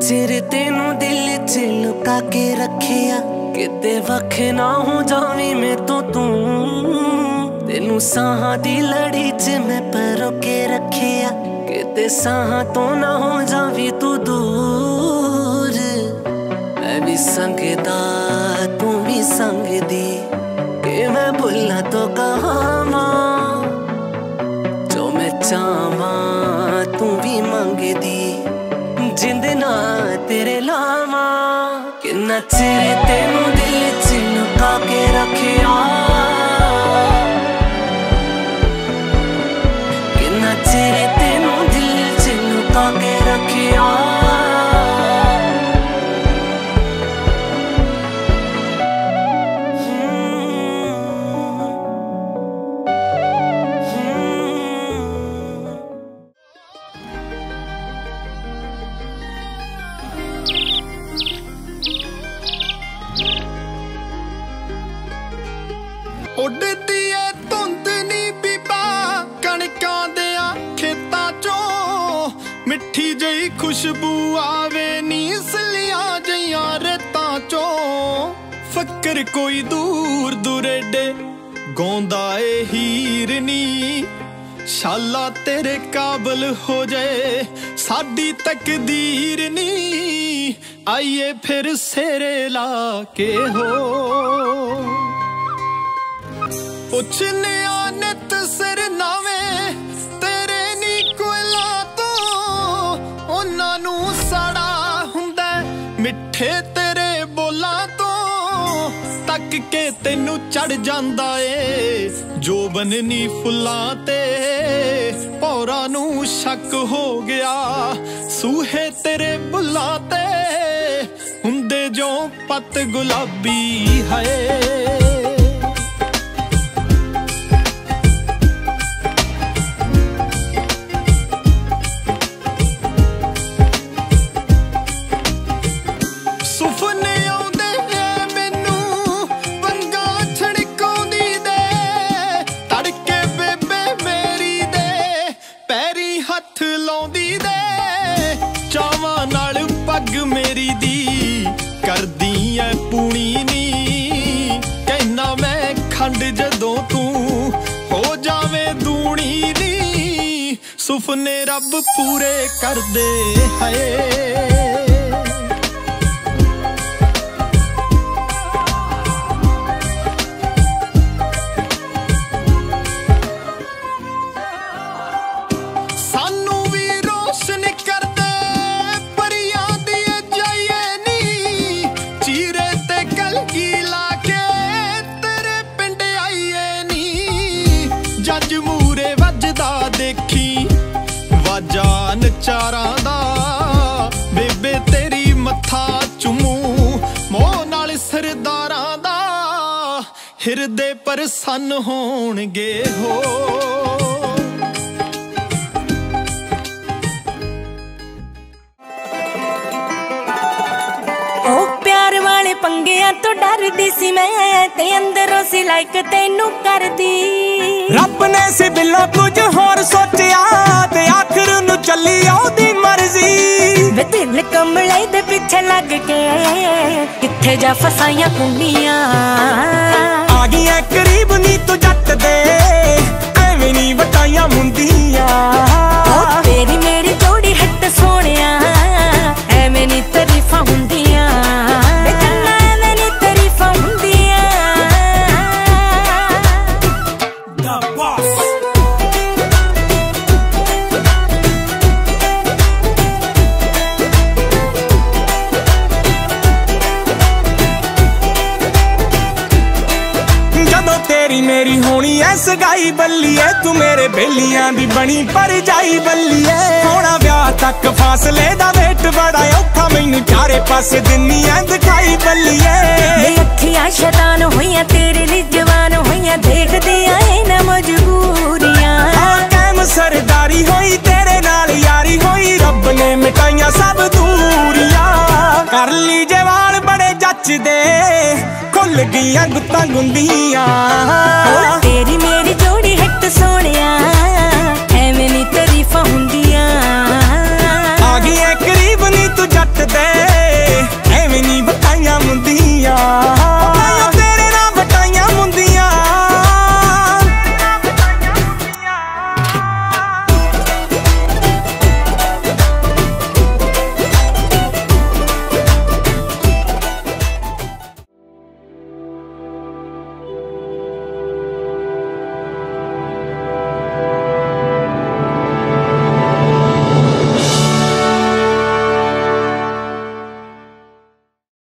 ਚਿਰ ਤੈਨੂੰ ਦਿਲ 'ਚ ਲੁਕਾ ਕੇ ਰੱਖਿਆ। ਕਿਤੇ ਵੱਖ ਨਾ ਹੋ ਜਾਵੀਂ ਮੈਂ ਤੋਂ ਤੂੰ। ਤੈਨੂੰ ਸਾਹਾਂ ਦੀ ਲੜੀ 'ਚ ਮੈਂ ਪਰੋ ਕੇ ਰੱਖਿਆ। ਕਿਤੇ ਸਾਹਾਂ ਤੋਂ ਨਾ ਹੋ ਜਾਵੀਂ ਤੂੰ ਦੂਰ। ਮੈਂ ਵੀ ਸੰਗਦਾ, ਤੂੰ ਵੀ ਸੰਗਦੀ। ਕਿ ਮੈਂ ਭੁੱਲਾਂ ਤੋਂ ਕਹਾਵਾਂ? ਜੋ ਮੈਂ ਚਾਹਾਂ ਤੂੰ ਵੀ ਮੰਗਦੀ। ਜਿੰਦ ਨਾ ਤੇਰੇ ਲਾਵਾਂ। ਕਿੰਨਾ ਚਿਰ ਤੈਨੂੰ ਦਿਲ 'ਚ ਲੁਕਾ ਕੇ ਰੱਖਿਆ। ਉੱਡਦੀ ਏ ਧੁੰਦ ਨੀ ਬੀਬਾ, ਕਣਕਾਂ ਦੇ ਆ ਖੇਤਾਂ ਚੋਂ। ਮਿੱਠੀ ਜਈ ਖੁਸ਼ਬੂ ਆਵੇ ਨੀ ਸਲੀਆਂ ਜਈਆਂ ਰੇਤਾਂ ਚੋਂ। ਫੱਕਰ ਕੋਈ ਦੂਰ ਦੁਰੇਡੇ, ਗਾਉਂਦਾ ਏ ਹੀਰ ਨੀ। ਸ਼ਾਲਾ ਤੇਰੇ ਕਾਬਲ ਹੋ ਜਾਏ ਸਾਡੀ ਤਕਦੀਰ ਨੀ। ਆਈਏ ਫਿਰ ਸੇਰੇ ਲਾ ਕੇ ਹੋ। ਪੁੱਛਨਿਆ ਨਿਤ ਸਿਰ ਨਾਵੇਂ, ਤੇਰੇ ਨੀ ਕੋਇਲਾ ਤੋਂ। ਉਹਨਾਂ ਨੂੰ ਸੜਾ ਹੁੰਦਾ ਮਿੱਠੇ ਤੇਰੇ ਬੋਲਾਂ ਤੋਂ। ਤੱਕ ਕੇ ਤੈਨੂੰ ਚੜ ਜਾਂਦਾ ਏ, ਜੋ ਬਨਨੀ ਫੁੱਲਾਂ ਤੇ। ਪੌਰਾ ਨੂੰ ਸ਼ੱਕ ਹੋ ਗਿਆ, ਸੂਹੇ ਤੇਰੇ ਬੁੱਲਾਂ ਤੇ। ਹੁੰਦੇ ਜੋ ਪਤ ਗੁਲਾਬੀ ਹੈ। ਮੇਰੀ ਦੀ ਕਰਦੀ ਐ ਪੂਣੀ ਨੀ। ਕਹਿਣਾ ਮੈਂ ਖੰਡ ਜਦੋਂ ਤੂੰ ਹੋ ਜਾਵੇਂ ਦੂਣੀ ਨੀ ਸੁਪਨੇ ਰੱਬ ਪੂਰੇ ਕਰਦੇ ਹਏ। ਵੱਜਦਾ ਦੇਖੀ। ਵਾਜਾ ਨਚਾਰਾਂ ਦਾ। ਬੇਬੇ ਤੇਰੀ ਮੱਥਾ ਚੁੰਮੂ। ਮੋਹ ਨਾਲ ਸਰਦਾਰਾਂ ਦਾ। ਹਿਰਦੇ ਪਰਸੰਨ ਹੋਣਗੇ ਹੋ। ਉਹ ਪਿਆਰ ਵਾਲੇ ਪੰਗਿਆਂ ਤੋਂ ਡਰਦੀ ਸੀ ਮੈਂ, ਤੇ ਅੰਦਰੋਂ ਸੀ ਲਾਇਕ ਤੈਨੂੰ ਕਰਦੀ। ਨੇ ਸੀ ਬਿੱਲੋ ਕੁਝ ਹੋਰ ਸੋਚਿਆ ਤੇ ਆਖਰ ਨੂੰ ਚੱਲੀ ਉਹਦੀ ਮਰਜ਼ੀ। ਵੇ ਦਿਲ ਕਮਲੇ ਦੇ ਪਿੱਛੇ ਲੱਗ ਕੇ ਕਿੱਥੇ ਜਾ ਫਸਾਈਆਂ ਕੁੰਡੀਆਂ ਆ ਗਈਆਂ ਕਰੀਬ ਨੀ ਤੂੰ ਜੱਟ ਦੇ ਐਵੇਂ ਨਹੀਂ ਵਟਾਈਆਂ ਮੁੰਦੀਆਂ ਐ ਸਗਾਈ ਬੱਲੀਏ ਤੂੰ ਮੇਰੇ ਬੇਲੀਆਂ ਦੀ ਬਣੀ ਪਰ ਜਾਈ ਬੱਲੀਏ। ਹੋਣਾ ਵਿਆਹ ਤੱਕ ਫਾਸਲੇ ਦਾ ਵੇਟ ਬੜਾ ਔਖਾ ਮੈਨੂੰ ਚਾਰੇ ਪਾਸੇ ਦਿੰਨੀ ਐ ਦਿਖਾਈ ਬੱਲੀਏ। ਵੇ ਅੱਖੀਆਂ ਸ਼ੈਤਾਨ ਹੋਈਆਂ ਤੇਰੇ ਲਈ ਜਵਾਨ ਹੋਈਆਂ ਦੇਖਦੀਆਂ ਏ ਨਾ ਮਜਬੂਰੀਆਂ। ਹਾਂ ਕਾਇਮ ਸਰਦਾਰੀ ਹੋਈ ਤੇਰੇ ਨਾਲ ਯਾਰੀ ਹੋਈ ਰੱਬ ਨੇ ਮਿਟਾਈਆਂ ਸਭ ਦੂਰੀਆਂ। ਕਰ ਲਈ ਜੇ ਵਾਲ ਬੜੇ ਜੱਚਦੇ ਗਈਆਂ ਗੁੱਤਾਂ ਗੁੰਦੀਆਂ। ਤੇਰੀ ਮੇਰੀ